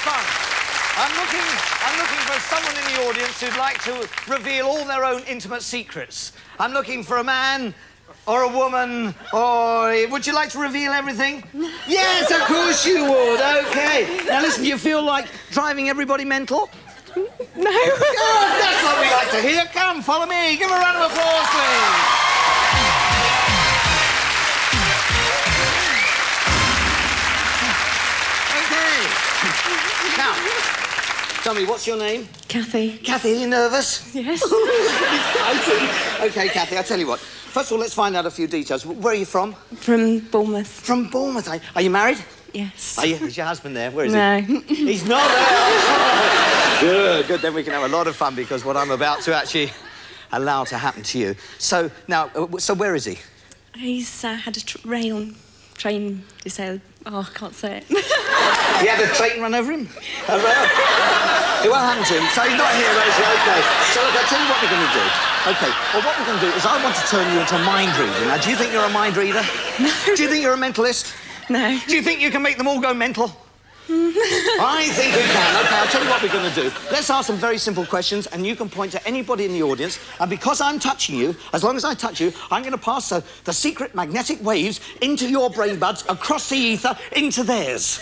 fun. I'm looking, I'm looking for someone in the audience who'd like to reveal all their own intimate secrets. I'm looking for a man or a woman or... Would you like to reveal everything? yes, of course you would. OK. Now, listen, do you feel like driving everybody mental? No. Good, that's what we like to hear. Come, follow me. Give a round of applause, please. Tell me, what's your name? Kathy. Kathy, are you nervous? Yes. Exciting. OK, Kathy, I'll tell you what. First of all, let's find out a few details. Where are you from? From Bournemouth. From Bournemouth. Are you married? Yes. Are you? Is your husband there? Where is No. he? He's not there. good, good. Then we can have a lot of fun because what I'm about to actually allow to happen to you. So, now, uh, so where is he? He's uh, had a tr- rail train disabled. Oh, I can't say it. He had a train run over him? It won't happen to him. So he's not here, Rosie. OK. So, look, I'll tell you what we're going to do. OK. Well, what we're going to do is I want to turn you into a mind reader. Now, do you think you're a mind reader? No. Do you think you're a mentalist? no. Do you think you can make them all go mental? I think we can. OK, I'll tell you what we're going to do. Let's ask some very simple questions, and you can point to anybody in the audience. And because I'm touching you, as long as I touch you, I'm going to pass the, the secret magnetic waves into your brain buds, across the ether, into theirs.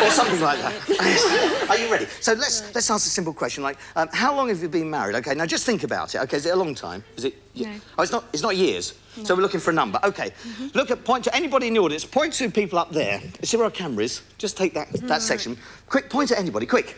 Or something like that. Are you ready? So let's let's ask a simple question like, um, how long have you been married? OK, now just think about it. OK, is it a long time? Is it? No. Oh, it's not. It's not years. So we're looking for a number. OK. Look at point to anybody in the audience. Point to people up there. See where our camera is. Just take that that section. Quick. Point at anybody. Quick.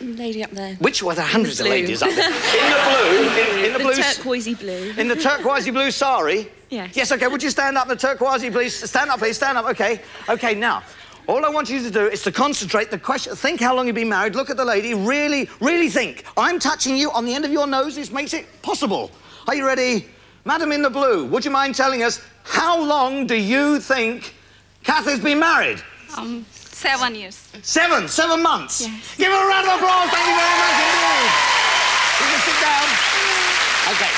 Lady up there. Which were there are hundreds of ladies up there? In the blue. In, in the, The blue. turquoisey blue. in the turquoisey blue sari? Yes. Yes, OK. Would you stand up, in the turquoisey, please? Stand up, please. Stand up. OK. OK, now, all I want you to do is to concentrate the question. Think how long you've been married. Look at the lady. Really, really think. I'm touching you on the end of your nose. This makes it possible. Are you ready? Madam in the blue, would you mind telling us how long do you think Kath has been married? Um, seven years. Seven, seven months. Yes. Give her a round of applause. Thank you very much indeed. You can sit down. Okay.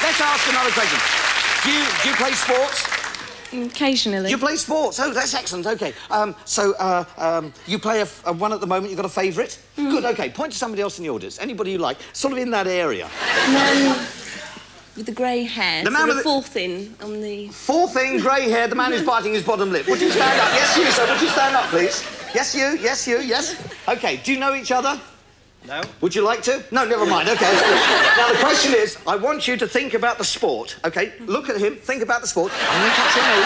Let's ask another question. Do you, do you play sports? Occasionally. You play sports. Oh, that's excellent. Okay. Um, so uh, um, you play a one at the moment. You've got a favourite? Good. Okay. Point to somebody else in the audience. Anybody you like. Sort of in that area. man with the grey hair. The man with the- fourth in on the. Fourth thing, grey hair. The man who's biting his bottom lip. Would you stand up? Yes, you, sir. Would you stand up, please? Yes, you. Yes, you. Yes. Okay. Do you know each other? No. Would you like to? No, never mind. Okay. now the question is, I want you to think about the sport. Okay. Look at him. Think about the sport. And you touch your nose.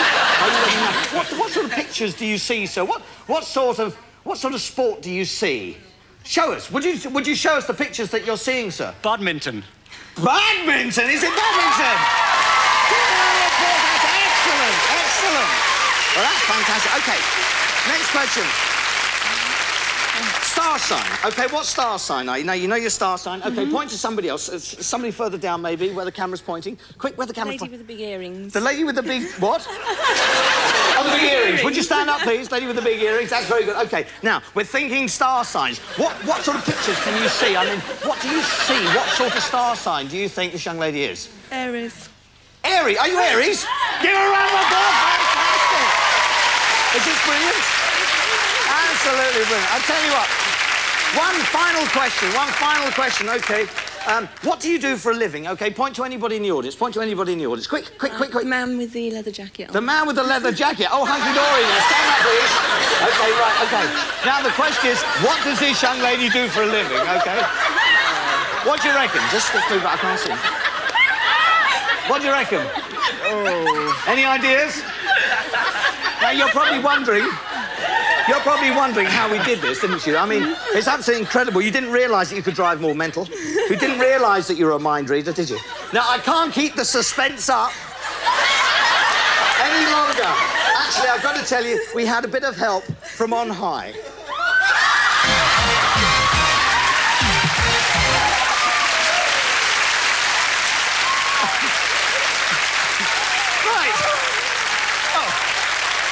You? What, what sort of pictures do you see, sir? What what sort of what sort of sport do you see? Show us. Would you would you show us the pictures that you're seeing, sir? Badminton. Badminton. Is it badminton? Yeah, that's excellent. Excellent. Well, that's fantastic. Okay. Next question. Star sign. Okay, what star sign are you? Now, you know your star sign. Okay, point to somebody else. Uh, Somebody further down, maybe, where the camera's pointing. Quick, where the camera's Lady pointing. with the big earrings. The lady with the big what? oh, the big earrings. Would you stand up, please? Lady with the big earrings. That's very good. Okay. Now we're thinking star signs. What what sort of pictures can you see? I mean, what do you see? What sort of star sign do you think this young lady is? Aries. Aries. Are you Aries? Give her a round of applause. Fantastic. Is this brilliant? Absolutely brilliant. I'll tell you what. One final question. One final question. Okay. Um, what do you do for a living? Okay. Point to anybody in the audience. Point to anybody in the audience. Quick, quick, quick, quick. The Man with the leather jacket on. The man with the leather jacket. Oh, hunky dory there. Stand up, please. Okay, right, okay. Now the question is, what does this young lady do for a living? Okay. What do you reckon? Just just move back. I can't see. What do you reckon? Oh. Any ideas? Now you're probably wondering. You're probably wondering how we did this, didn't you? I mean, it's absolutely incredible. You didn't realise that you could drive more mental. You didn't realise that you were a mind reader, did you? Now, I can't keep the suspense up any longer. Actually, I've got to tell you, we had a bit of help from on high.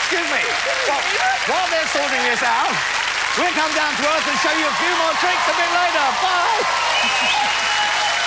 Excuse me. Well, while they're sorting this out, we'll come down to earth and show you a few more tricks a bit later. Bye.